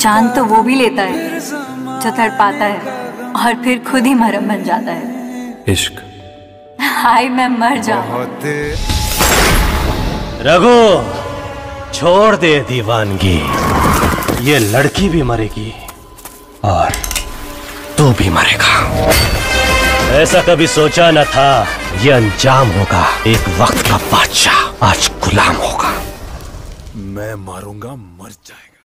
जान तो वो भी लेता है जो तड़ पाता है और फिर खुद ही मरम बन जाता है। इश्क। हाय मैं मर जाऊँ। रघु छोड़ दे दीवानगी। ये लड़की भी मरेगी और तू भी मरेगा। ऐसा कभी सोचा न था ये अंजाम होगा। एक वक्त का बादशाह आज गुलाम होगा। मैं मारूँगा मर जाएगा।